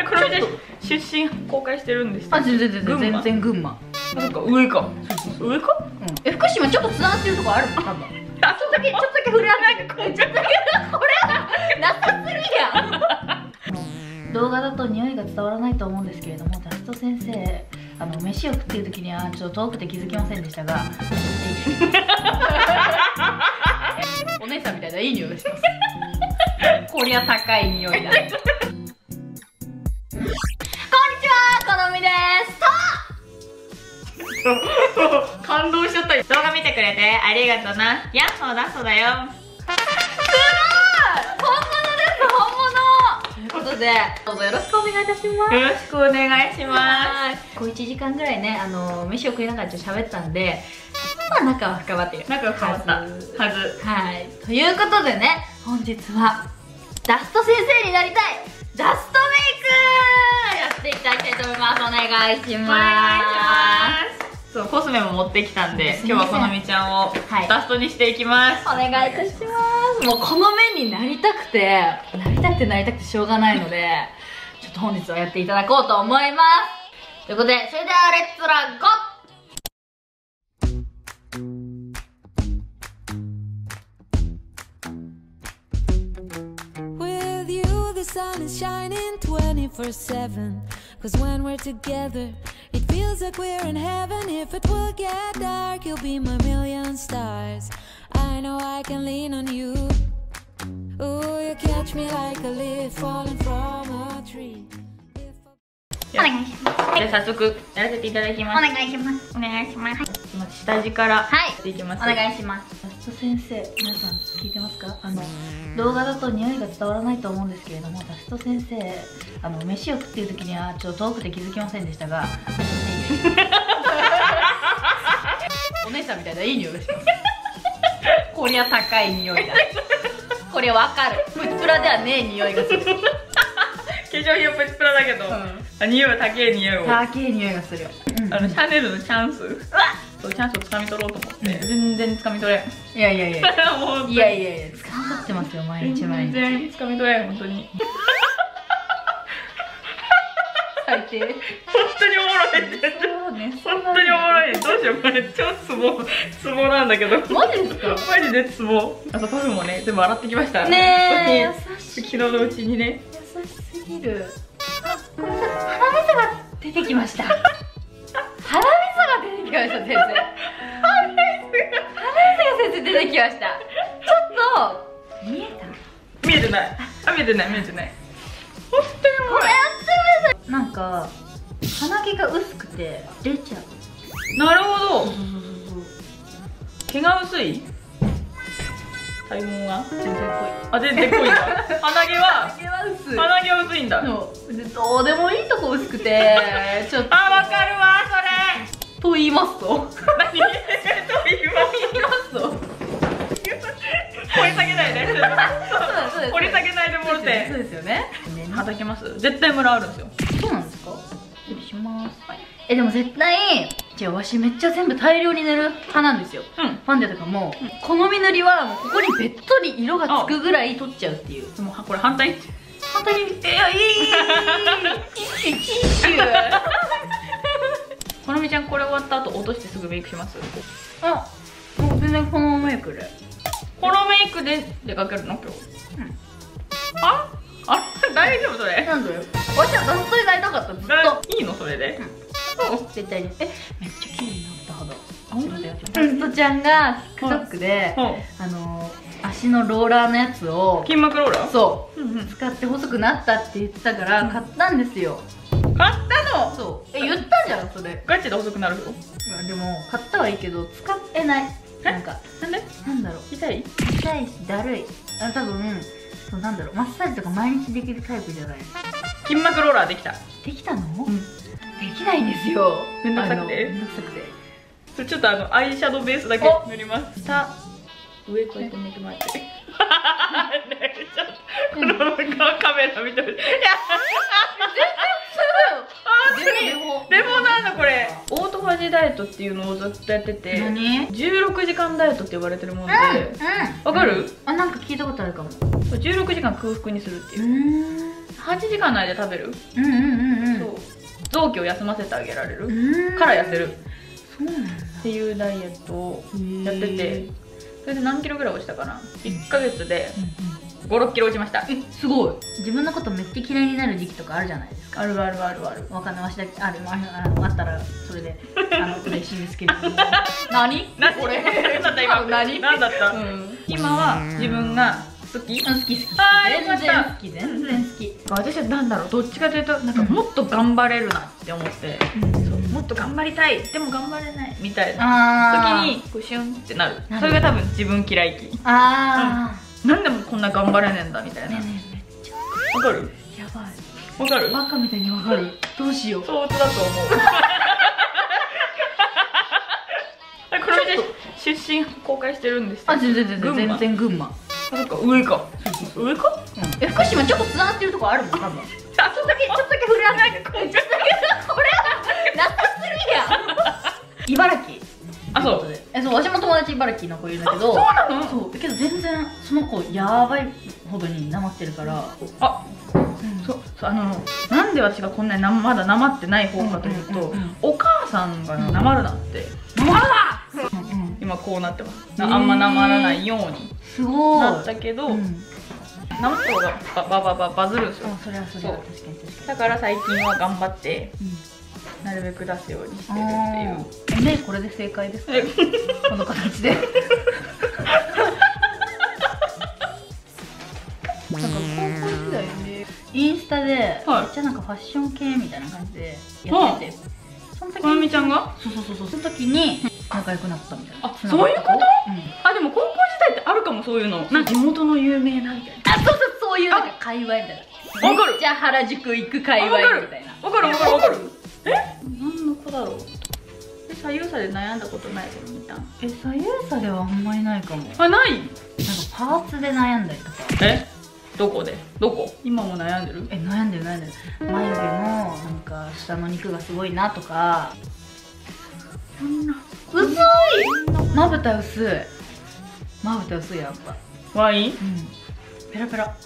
あこれで出身公開してるんでしたあ全然全然全群馬。然群馬。あそっか上か。上か？うん。え福島ちょっとつながってるとこある？の多分。あちょっとだけちょっとだけ触れ合わないでこうちょっとだけ。これなさすぎやん。動画だと匂いが伝わらないと思うんですけれどもダスト先生あの飯を食っている時にはちょっと遠くて気づきませんでしたが お姉さんみたいないい匂いがします。こりゃ高い匂いだみです。感動しちゃった動画見てくれて。ありがとうな。ヤッホーだそうだよ。本物です本物。ということで。どうぞよろしくお願いいたします。よろしくお願いしまはいこう1時間ぐらいねあの飯を食いながらちょっと喋ったんでまあ仲は深まってる。す仲が変わった。ははずず。はい。ということでね本日はダスト先生になりたい。ダストっていただきたいと思います。お願いします。お願いしますそうコスメも持ってきたんで今日はこのみちゃんをはい。ダストにしていきます、お願いいたします。もうこの目になりたくてなりたくてなりたくてしょうがないので ちょっと本日はやっていただこうと思います。ということでそれではレッツラゴー the sun is shining 24 7. Cause when we're together, it feels like we're in heaven. If it will get dark, you'll be my million stars. I know I can lean on you. Oh, you catch me like a leaf falling from a tree. If I- お願いしますじゃあ早速やらせていただきおます願いしますお願いしますまず下地からはいやっていきますお願いします ダスト先生皆さん聞いてますか？あの動画だと匂いが伝わらないと思うんですけれどもダスト先生あの飯を食っている時にはちょっと遠くて気づきませんでしたが お姉さんみたいないい匂い。がしますこりゃ高い匂いだ。これわかる。プチプラではねえ匂いがする。化粧品はプチプラだけど、あ匂いは高い匂いを。あ高い匂いがする。よ、のシャネルのチャンス。そうチャンスをつかみ取ろうと思って、全然つかみ取れんいやいやいや。いやいやいや掴んだってますよ毎日毎全日。然つかみ取れん本当に。最低。本当におもろいって。そうね本当におもろい。どうしようこれ。超ツボ。ツボなんだけど。マジですか？マジでツボ。あとパフもね全部洗ってきました。ねえ優しい。昨日のうちにね。優しすぎる。あごめんなさい鼻水が出てきました。鼻水が出てきました先生出てきました。ちょっと見えた？見えてない。あ見えてない見えてない。本当におもろいなんか鼻毛が薄くて出ちゃう。なるほど。毛が薄い？体毛が全然濃い。あ全然濃いんだ。鼻毛は？鼻毛は薄い。んだ。そう。でどうでもいいとこ薄くてちょっと。あわかるわそと言いますと？れ何 と言いますと？掘り下げないで。掘り下げないでもろそうてですよね。叩きます。絶対ムラあるんですよ。そうなんですか？します、えでも絶対じゃあわしめっちゃ全部大量に塗る派なんですよ。うん。ファンデとかも、好み塗りはもうここにべっとり色がつくぐらい取っちゃうっていう。でもこれ反対？本当にいやいい。ティッシュティッシュこのみちゃんこれ終わった後落としてすぐメイクしますあもう全然このメイクでこのメイクで出かけるの？今日。うん。あ？あ大丈夫それ？なんだよ？わしはダストになりたかったずっと。いいの？それで、そう絶対に。え？めっちゃ綺麗になった肌。本当だよダストちゃんが TikTok で、うん。あの足のローラーのやつを筋膜ローラー？そう。うんうん。使って細くなったって言ってたから買ったんですよ。買ったの？そう。え言ったじゃんそれ。ガチで細くなるよでも買ったはいいけど使えないなんかなんでなんだろう？痛い？痛いしだるい。あ多分そうなんだろう。マッサージとか毎日できるタイプじゃない。筋膜ローラーできた。できたの、ん。できないんですよ。めんどくさくて。めんどくさくて。それちょっとあのアイシャドウベースだけ塗ります。下上こうやって向いてもらって。ねえちょっとこのカメラ見てるい やでもレモン。なんだこれ。オートファジーダイエットっていうのをずっとやってて。何？16時間ダイエットって呼ばれてるもので。うんわかる？あなんか聞いたことあるかも。16時間空腹にするっていう。うん。8時間の間食べる、うんうんうんうんそう。臓器を休ませてあげられる、うん。から痩せる。そうなんだ。っていうダイエットをやってて。それで何キロぐらい落ちたかな？1ヶ月で56キロ落ちました。えすごい。自分のことめっちゃ嫌いになる時期とかあるじゃないですか。あるあるあるある。わかんない。わしだけあるあああったらそれで。あの 嬉しいですけれども。何？なこれ。何だった今。何？何だった、うん。今は自分が好き？好き好き。あ全然好き全然好き。私はなんだろうどっちかというとなんかもっと頑張れるなって思って、そう。もっと頑張りたい。でも頑張れない。みたいなあ時にこうシュンってなる。それが多分自分嫌い期。あなんでもこんな頑張れねえんだみたいな。あねえねかる？やばい。わかる？バカみたいにわかる。どうしよう。相当だと思う。あ これで出身公開してるんですよ。あ全然全然全然群馬。あそっか上か。上か？え福島ちょっとつながってるとこあるもん多分。あちょっとだけちょっとだけ触れ合わないちょっとだけこれなさすぎやん。茨城あそう。えそう私も友達茨城の子いるんだけどそうなの？そう。だけど全然その子やばいほどになまってるから。あそうそうあのなんで私がこんなになまだなまってない方かというと、うんうんうんうん。お母さんがなまるなって、なまらうんうん。今こうなってます。あんまなまらないようにすごい。なったけど、うん。なまった方がバババババズるんですよ。あそれはそれは。確かに確かだから最近は頑張ってになるべく出すようにしてるうんっていう。ねこれで正解ですか？えこの形で。なんか高校時代にインスタで、はい。めっちゃなんかファッション系みたいな感じでやってて、その時このみちゃんが？そうそうそうそう。その時に仲良くなったみたいな。あそういうこと？うん。あでも高校時代ってあるかもそういうの。なんか地元の有名なみたいな。あそうそうそういうなんか界隈みたいな。わかる。めっちゃ原宿行く界隈みたいな。わかるわかるわかるえ？何の子だろう？え左右差で悩んだことないこのみた？んえ左右差ではあんまりないかも。なんかあないパーツで悩んだりとか。え？どこで？どこ？今も悩んでる？え悩んでる悩んでる。眉毛のなんか下の肉がすごいなとか。そんな。薄い！まぶた薄い。まぶた薄いやっぱ。ワイン？うん。ペラペラ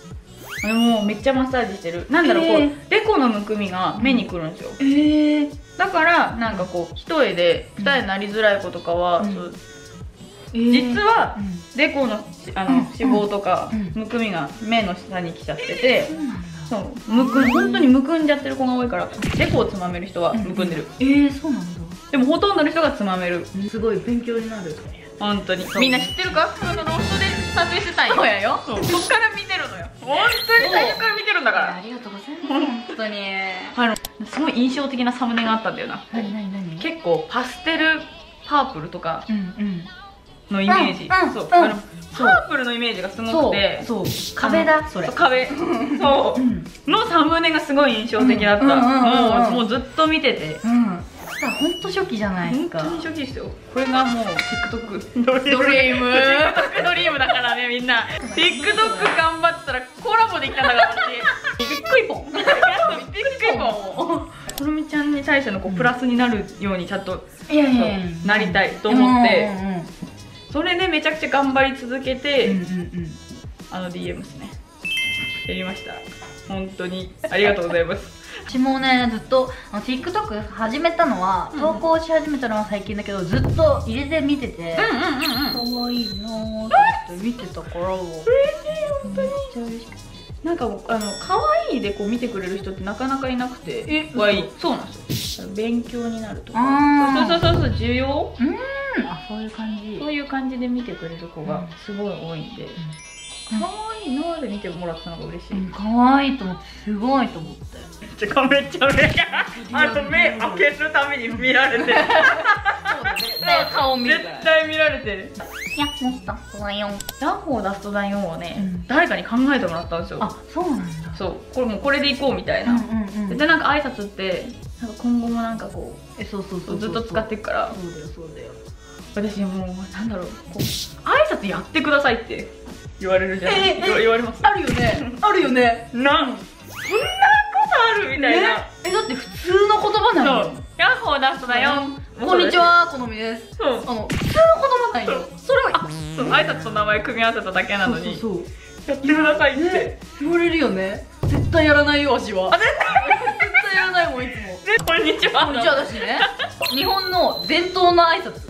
でもめっちゃマッサージしてる。なんだろう、えー。こうデコのむくみが目にくるんですよ。ええだからなんかこう一重で二重になりづらい子とかは、うん。実実はうん。デコのしあの、うん。脂肪とか、うん。むくみが目の下に来ちゃってて、そうむくん本当にむくんじゃってる子が多いからデコをつまめる人はむくんでる、ええそうなんだ。でもほとんどの人がつまめる。すごい勉強になる。本当に。みんな知ってるか？あのロフトで撮影してたんよ。そうやよ。そう。そっから見てるのよ本当に最初から見てるんだから。ありがとうございます本当に。あのすごい印象的なサムネがあったんだよな。何何何？結構パステルパープルとかうんうん。のイメージ、うんうんうんそうあのパープルのイメージがすごくて。そう壁だ。それ。壁そううん。のサムネがすごい印象的だった、うんうんうんうん。もうもうずっと見てて。うんさ本当初期じゃないですか。本当に初期ですよ。これがもう TikTok ドリドリーム。TikTok ドリームだからねみんな。TikTok 頑張ってたらコラボできたんだから私。びっくりぽん。びっくりぽん。このみちゃんに対してのこうプラスになるようにちゃんとなりたいと思って。うんうんうんそれでめちゃくちゃ頑張り続けて、うんうんうん。あの DM ですね。やりました。本当にありがとうございます私もねずっとあの TikTok 始めたのはうん投稿し始めたのは最近だけどずっと入れて見ててうんうんうん可愛いなーって見てたから。嬉しい本当に。めっちゃ嬉しくてなんかあの可愛いでこう見てくれる人ってなかなかいなくてえわいいそうなんですよ。勉強になるとか。そうそうそうそう需要？うん。あそういう感じ。そういう感じで見てくれる子がうんすごい多いんで、うん可愛いなーで見てもらったのが嬉しい、うん可愛いと思ってすごいと思って。めっちゃめっちゃ目あの目開けるために見られてる。絶対顔見る絶対見られてる。いやモンスターライオンダンホーダストダイオンをね、うん。誰かに考えてもらったんですよあそうなんだ。そう。これもうこれでいこうみたいな、うんうんうん。でなんか挨拶ってなんか今後もなんかこえそうそうそううずっと使っていくから。そうだよそうだよ。私もうなんだろうこう挨拶やってくださいって言われるじゃん、ええ言われますあるよね。あるよね。なん？そんなことあるみたいな、ねえだって普通の言葉なのヤッホーダストだよこんにちはこのみです。そう。あの普通の言葉なんよ。それはそう。挨拶と名前組み合わせただけなのに。そうそうやってくださいって、ね言われるよね。絶対やらないよ足は。絶対。やらないもんいつも。こんにちは。じゃあ私ね。日本の伝統の挨拶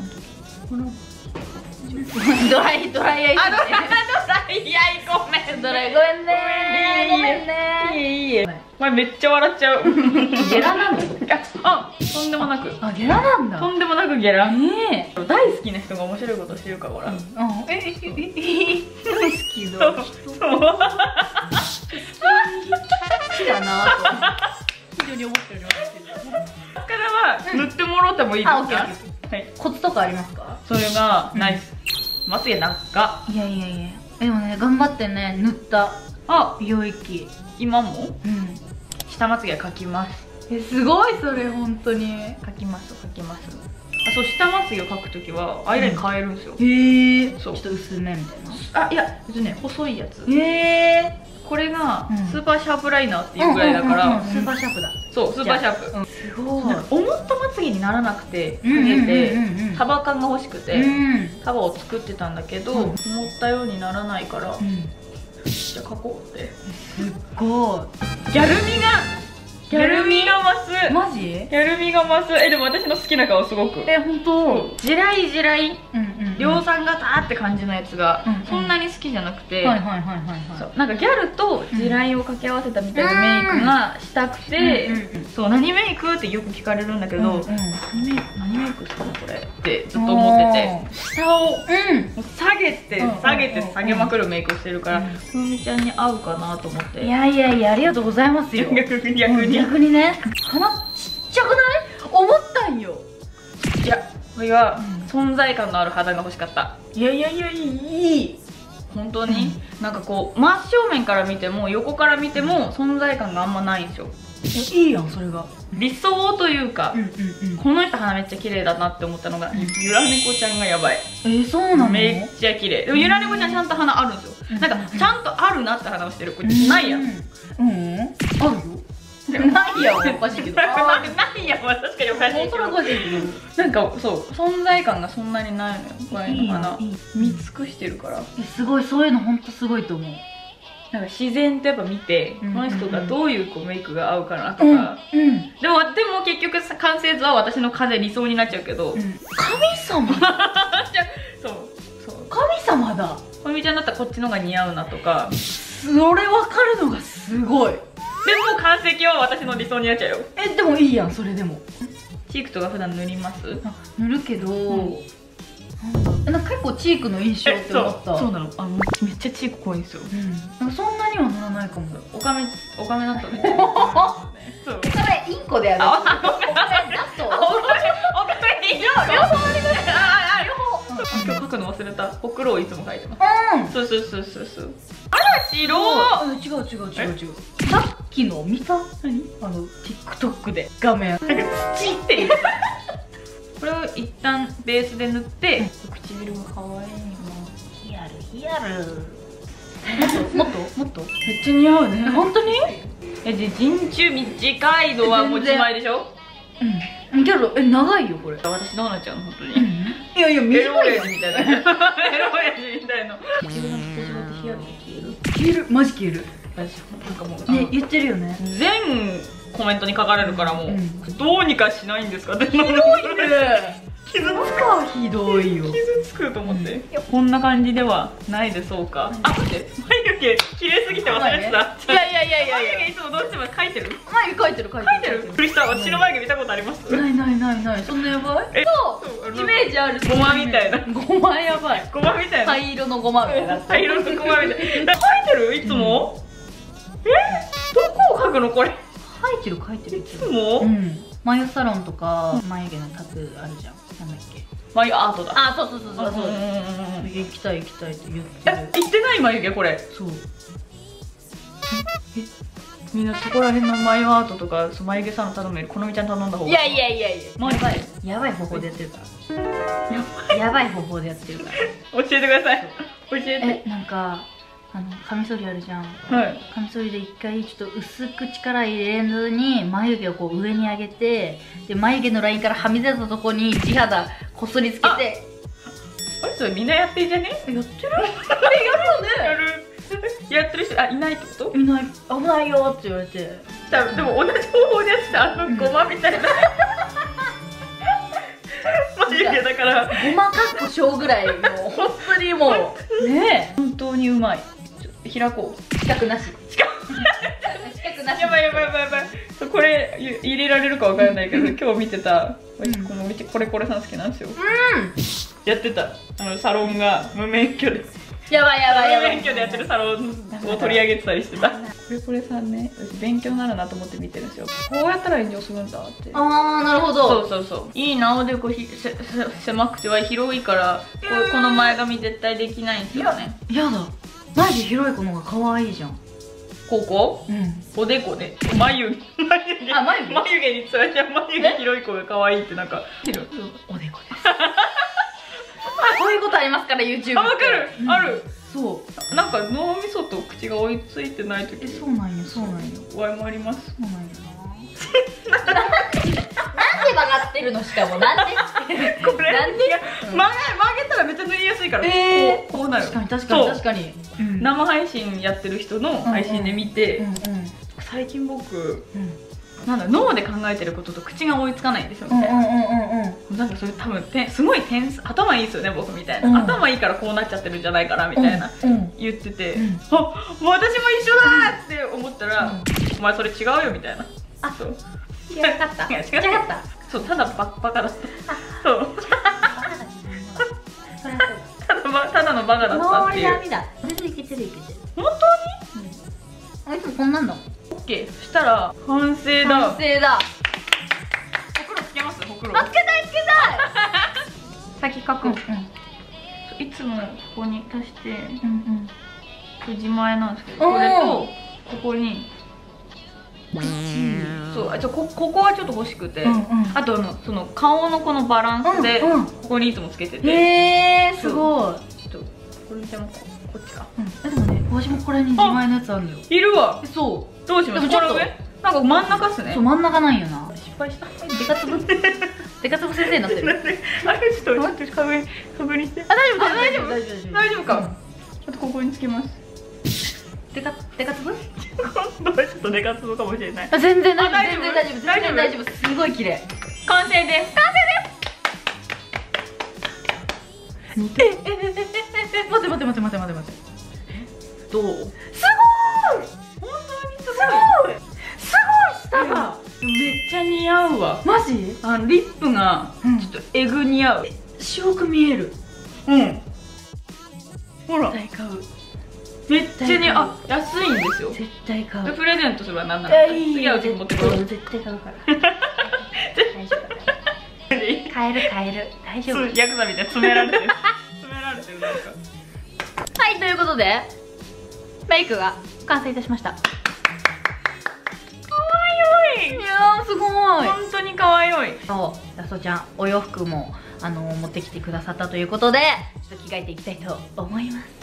ドライドライアイスあドライドライアイごめんドライごめんね。ごめんいね。いえいい。えお前めっちゃ笑っちゃう。ゲラなの あとんでもなく。あゲラなんだ。とんでもなくゲラ。ね大好きな人が面白いことしてるから。ほら、えええええ大好きだ好きだなと非常に思っておりますからは塗ってもろってもいいですか、はいコツとかありますかそれがうんナイス、まつげ長っいやいやいや。でもね頑張ってね。塗った。あ美容液。今も？うん。下まつげ描きます。えすごいそれ本当に。描きます描きます。あそう下まつげを描くときはアイライン変えるんですよ、へえちそう。ょっと薄めみたいな。あいや別にね細いやつ。へえこれがうん。スーパーシャープライナーっていうぐらいだから、スーパーシャープだ。そうスーパーシャープ、うん。すごい思ったまつげにならなくてうんうん剥げてうんうん。うん束感が欲しくて、うん束を作ってたんだけど、うん。思ったようにならないから、うん。じゃあ描こうって。すっごギャル味がギャル味が増すいマジ？ギャル味が増す。えでも私の好きな顔すごく。え本当？地雷地雷？うんうん量産型って感じのやつが、そんなに好きじゃなくて、なんかギャルと地雷を掛け合わせたみたいなメイクがしたくて、そう何メイクってよく聞かれるんだけど、うんうん。何メイク何メイクするのこれってずっと思ってて。下をうん。下げてうん下げて下げまくるメイクしてるからうん。ふみちゃんに合うかなと思って。いやいやいやありがとうございますよ。逆に逆に。逆にね。鼻ちっちゃくない？思ったんよ。いやこれはうん存在感のある肌が欲しかった。いやいやいやいい本当に、なんかこう真正面から見ても横から見ても存在感があんまないんですよ。いいやんそれが。理想というか、んうんこの人鼻めっちゃ綺麗だなって思ったのが、ゆら猫ちゃんがやばい。えー、そうなの？めっちゃ綺麗。でもゆら猫ちゃんちゃんと鼻あるんですよ、うん。なんかちゃんとあるなって鼻をしてる。これないやん、うん、うん、あるよ ないやんおかしいけど。あ ないやんは確かにおかしいけど。おかしいけど。なんかそう存在感がそんなにないのよいいよいい見尽くしてるから。えすごい。そういうの本当すごいと思う。なんか自然とやっぱ見て、うんこの人がどういうこうメイクが合うかなとか、うんうん。でもでも結局さ完成図は私の風理想になっちゃうけど、神様？そう。そう。神様だ。こみちゃんだったらこっちの方が似合うなとか。それ分かるのがすごいでも完成は私の理想になっちゃうよ。えでもいいやんそれでも。チークとか普段塗ります？あ塗るけど、なんか結構チークの印象って思った。そうなの。あのめっちゃチーク濃いんですよ。うん、なんかそんなには塗らないかも。おかめおかめだっためっちゃ そう。それインコでやるあこれナスおかめおかめ両両方あります。ああ両方くの忘れたほくろをいつも書いてます。そうそうそうそうそう。あら白う。ん違う違う違う違う。さっきの見た？何？あの TikTok で画面。なんか土っていう。これを一旦ベースで塗って唇が可愛いなヒヤルヒヤル。もっと？もっと？めっちゃ似合うね。本当に？えで陣中短いのは持ち前でしょ？うん。けどえ長いよこれ。私どうなっちゃうの本当に。いやいやエロ短いやん親父みたいなエロ親父みたいな。唇 の形がって消える。マジ消える。私なんかもう、ね言ってるよね。全コメントに書かれるからもう、うん。どうにかしないんですかって。ひどい傷つかひどいよ傷つくと思って、いやこんな感じではないでそうか、あ待って。眉毛綺麗すぎて忘れてた、いやいやいやいや。眉毛いつもどうしても描いてる。眉描いてる描いてる。びっくりした私の眉毛見たことあります、ないないないない。そんなやばい？え？そう。イメージあるごまみたいな。ごまやばい。ごまみたいな。灰色のごまみたいな。灰色のごまみたいな。描いてる？いつも、え？どこを描くのこれ？い描いてる描いてる。いつつも、うん。眉サロンとか眉毛のタトゥーあるじゃんなんだっけ眉アートだ。あそうそうそうそう。そう行きたい行きたいって言って。える言ってない眉毛これ。そう。みんなそこら辺の眉アートとかそう眉毛さん頼むよりこのみちゃん頼んだ方が。いやいやいやいや。やばい。やばい方法でやってるから。やばい。方法でやってるから。教えてください。教えて。えなんかあのカミソリあるじゃん。はい。カミソリで一回ちょっと薄く力入れずに眉毛をこう上に上げてで眉毛のラインからはみ出たとこに地肌こすりつけて。あれ？それみんなやってんじゃね？やってる？やるやってる人？あいないってこと？いない。危ないよって言われて。多分でも同じ方法でやってた。あのごまみたいな、眉毛だから。ごまかっこ小ぐらい。の本当にもう。ね 本当にうまい開こう。え資格なし。資格なし。やばいやばいやばいやばい。これゆ入れられるかわからないけど今日見てた。このうちこれこれさん好きなんですよ。うやってた。あのサロンが無免許で。んやばいやばいや無ばい。免許でやってるサロンを取り上げてたりしてた。これこれさんね勉強になるなと思って見てるんですよ。こうやったら炎上するんだって。あーなるほど。そうそうそういいなおでこひせせ狭くては広いからこうこの前髪絶対できないんですよね。やだマジ広い子の方が可愛いじゃん。ここ？うん。おでこで眉毛。眉毛。あ眉毛。眉毛につられて眉毛広い子が可愛いってなんか。おでこです。こういうことありますから YouTube あわかる、うん。ある。そう。なんか脳みそと口が追いついてない時。えそうなんよそうなんよ。場合もあります。そうなんよななんで曲がってるのしかもなんでこれなんでいや曲げ曲げたらめっちゃ塗りやすいから、えー。こうこうなる。確かに確かに確かに。うん。生配信やってる人の配信で見て、うん最近僕うん。なんだ脳で考えてることと口が追いつかないんですよみたいな、うんうんうんうんうん。なんかそれ多分てすごい頭いいですよね僕みたいな、うん。頭いいからこうなっちゃってるんじゃないかなみたいな、うん。言ってて、うん。あ私も一緒だって思ったら、うん。お前それ違うよみたいなあそう。違かった。違違かった。そうただバカバカだった。そう。ただばただのバカだったっていう。全然いけてるいけてる。本あいつもこんなんだもん。当に OK そしたら完成だ。完成だ。ほくろつけます？ほくろあつけたいつけ 先書く、たいいつもここに足してうんうん。自前なんですけどこれとここにそうあちょこここはちょっと欲しくて、うんうん。あとあのその顔のこのバランスで、うんうん。ここにいつもつけてて、へえすごい。ちょっとこれでもここっちか。うん。えでもね私もこれに自前のやつあるよ。いるわ。えそどうします？でもちょっとなんか真ん中っすね。うそう真ん中なんよな。失敗した。デカツブ？デカツブ先生になってる。あれちょっとちょっと確認確認して。あ大丈夫？大丈夫大丈夫。大丈夫か、うん。ちょっとここにつけますデカデカツブ今度はちょっとデカツボかもしれない。あ全然大丈夫あ大丈夫？全然大丈夫全然大丈夫。すごい綺麗。完成です。完成ですええええええ待って待って待って待って待って。待ってどう？すごい。本当にすすごい。すごい。下がめっちゃ似合うわマジあのリップがうんちょっとエグ似合う白く見えるうんほら絶対買うめっちゃ似合うあ安いんですよ。絶対買う。でプレゼントすればなんならいい次はうちに持ってくる。絶対買うから。大丈夫。買える買える。大丈夫。ヤクザみたいに詰められてる。詰められてるなんか。はいということでメイクが完成いたしました。いい。やーすごい。本当に可愛いそうラストちゃんお洋服もあの持ってきてくださったということでちょっと着替えていきたいと思います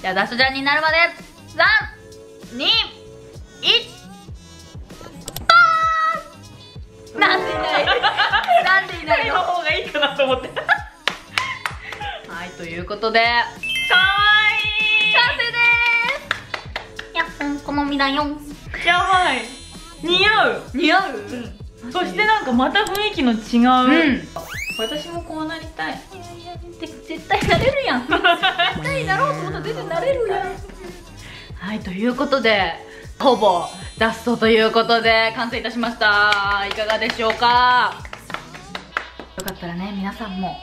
じゃあダストちゃんになるまで321なんでいないなんでいないのの方がいいかなと思ってはいということでい完成ですやっほん好みだよやばい似合う似合うそしてなんかまた雰囲気の違う、うん私もこうなりたい。絶対なれるやん。絶対なろうと思ったら全然なれるやん。はいということでほぼダストということで完成いたしました。いかがでしょうか？よかったらね皆さんも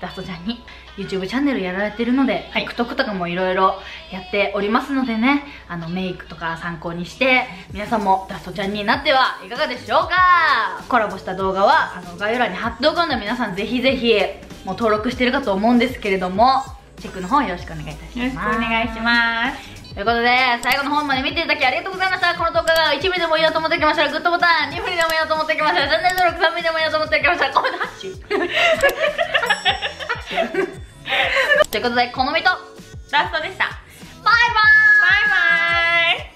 ダストちゃんに YouTube チャンネルやられてるので、はい。TikTok とかもいろいろやっておりますのでね。あのメイクとか参考にして皆さんもダストちゃんになってはいかがでしょうか？コラボした動画はあの概要欄に貼っておくので皆さんぜひぜひもう登録してるかと思うんですけれどもチェックの方よろしくお願いいたします。よろしくお願いします。ということで最後の方まで見ていただきありがとうございました。この動画が1ミリでもいいなと思ってきました。らグッドボタン2ミリでもいいなと思ってきました。らチャンネル登録3ミリでもいいなと思ってきました。らコメント拍手 ということで、このみとラストでした。バイバイバイバイ